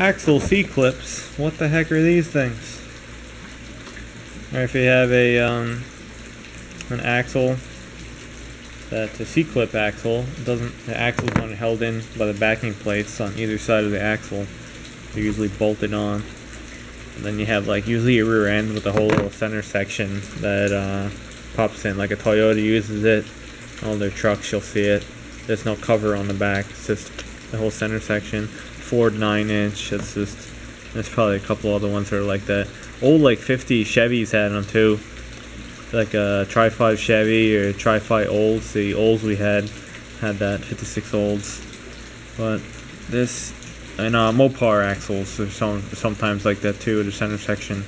axle C-clips. What the heck are these things? Or if you have a um, an axle that's a C-clip axle, doesn't the axle is not held in by the backing plates on either side of the axle. They're usually bolted on. And then you have like usually a rear end with a whole little center section that uh, pops in. Like a Toyota uses it. All their trucks you'll see it. There's no cover on the back. It's just the whole center section. Ford 9 inch. It's just there's probably a couple other ones that are like that. Old like 50 Chevys had them too. Like a Tri 5 Chevy or Tri 5 Olds. The Olds we had had that 56 Olds. But this and uh, Mopar axles are some, sometimes like that too, the center section.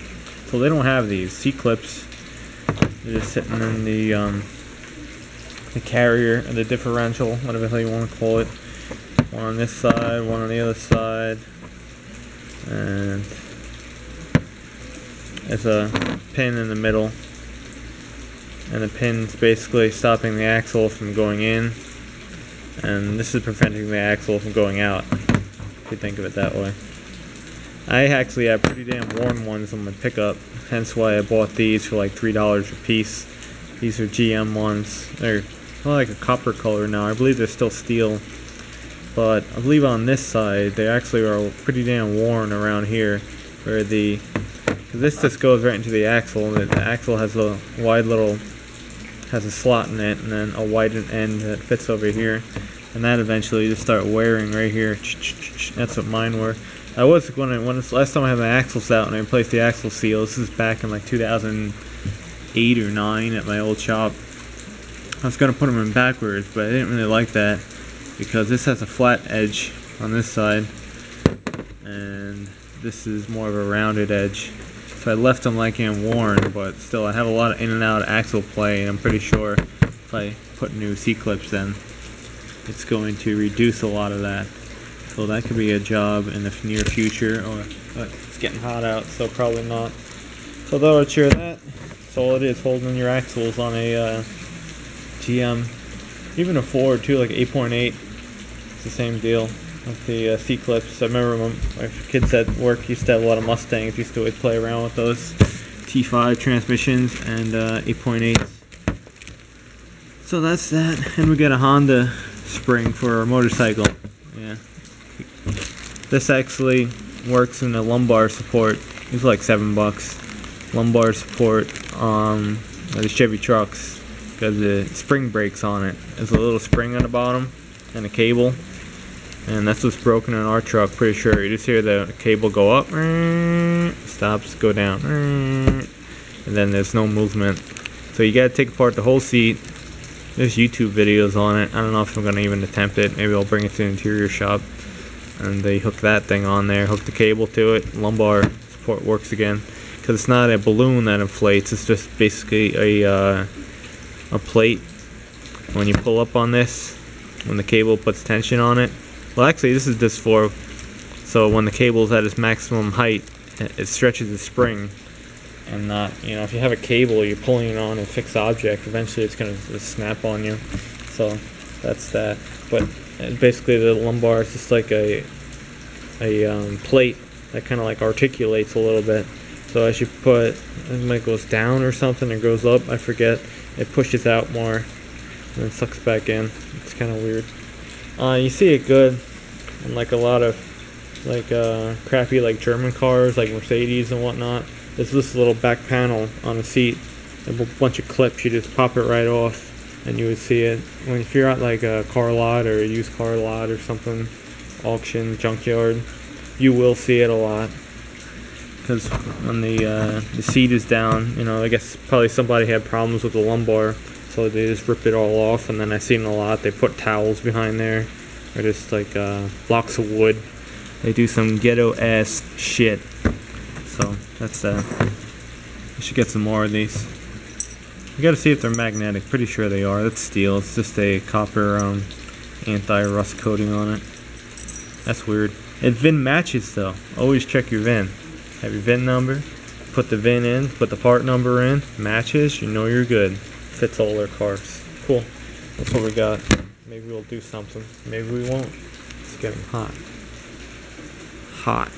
So they don't have these C-clips. They're just sitting in the um, the carrier and the differential, whatever the hell you want to call it. One on this side, one on the other side, and there's a pin in the middle. And the pin's basically stopping the axle from going in, and this is preventing the axle from going out if you think of it that way. I actually have pretty damn worn ones on my pickup, hence why I bought these for like three dollars a piece. These are GM ones. They're like a copper color now. I believe they're still steel, but I believe on this side they actually are pretty damn worn around here, where the this just goes right into the axle. The, the axle has a wide little has a slot in it, and then a widened end that fits over here and that eventually just start wearing right here. That's what mine were. I was going to, when last time I had my axles out and I replaced the axle seal, this is back in like 2008 or 9 at my old shop. I was going to put them in backwards, but I didn't really like that because this has a flat edge on this side and this is more of a rounded edge. So I left them like I'm worn, but still I have a lot of in and out axle play and I'm pretty sure if I put new C-clips in, it's going to reduce a lot of that. So that could be a job in the near future, or but it's getting hot out, so probably not. So though I'd share that, that's all it is, holding your axles on a uh, GM, even a Ford too, like 8.8. The same deal with the uh, C-clips. I remember when my kids at work used to have a lot of Mustangs, used to always play around with those T5 transmissions and uh, 8.8. So that's that, and we got a Honda spring for our motorcycle. Yeah. This actually works in the lumbar support. It's like seven bucks. Lumbar support on the Chevy trucks because the spring breaks on it. There's a little spring on the bottom and a cable. And that's what's broken in our truck, pretty sure. You just hear the cable go up, stops, go down, and then there's no movement. So you gotta take apart the whole seat, there's YouTube videos on it. I don't know if I'm to even attempt it. Maybe I'll bring it to the interior shop. And they hook that thing on there, hook the cable to it. Lumbar support works again. Because it's not a balloon that inflates. It's just basically a, uh, a plate. When you pull up on this, when the cable puts tension on it. Well, actually, this is just for... So when the cable is at its maximum height, it stretches the spring and not, you know, if you have a cable, you're pulling it on a fixed object, eventually it's going to snap on you. So that's that. But uh, basically, the lumbar is just like a a um, plate that kind of like articulates a little bit. So as you put, it goes down or something, or goes up, I forget. It pushes out more and then sucks back in. It's kind of weird. Uh, you see it good in like a lot of like uh, crappy like German cars, like Mercedes and whatnot. It's this little back panel on the seat, and a bunch of clips. You just pop it right off, and you would see it. When if you're at like a car lot or a used car lot or something, auction, junkyard, you will see it a lot. Because when the uh, the seat is down, you know, I guess probably somebody had problems with the lumbar, so they just ripped it all off. And then I seen a lot. They put towels behind there, or just like uh, blocks of wood. They do some ghetto ass shit. So that's uh, I should get some more of these. You gotta see if they're magnetic. Pretty sure they are. That's steel. It's just a copper um, anti-rust coating on it. That's weird. It VIN matches though. Always check your VIN. Have your VIN number. Put the VIN in. Put the part number in. Matches. You know you're good. Fits all their cars. Cool. That's what we got. Maybe we'll do something. Maybe we won't. It's getting hot. hot.